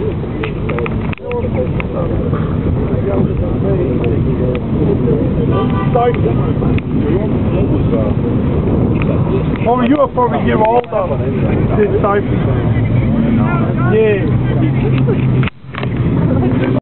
Oh, you are probably year older. This type. Yeah.